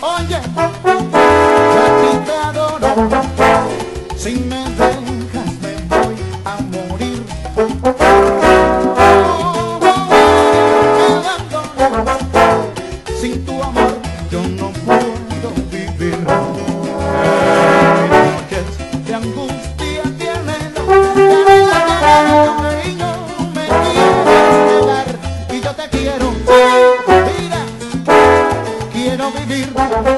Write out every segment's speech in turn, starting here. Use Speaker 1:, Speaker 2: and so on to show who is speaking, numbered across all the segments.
Speaker 1: Oye, yo te adoro, sin meter morir.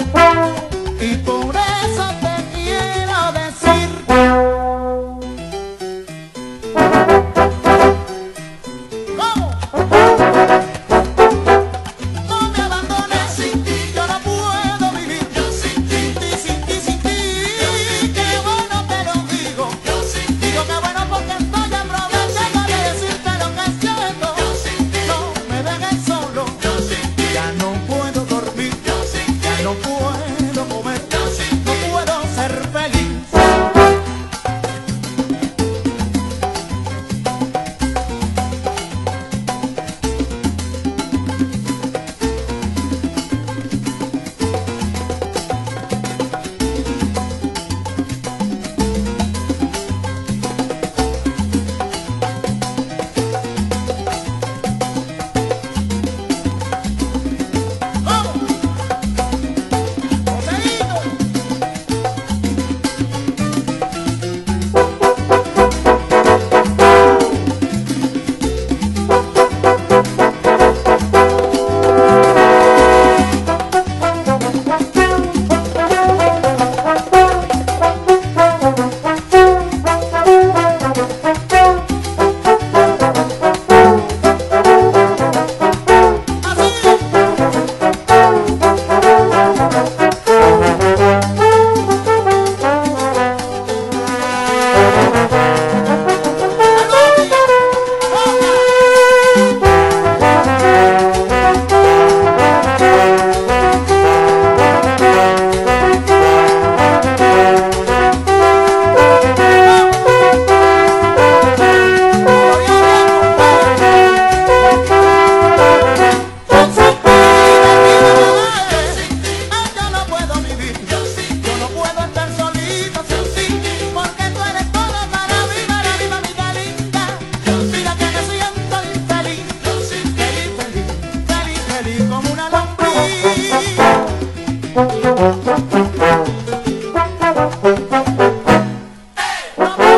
Speaker 1: Mama.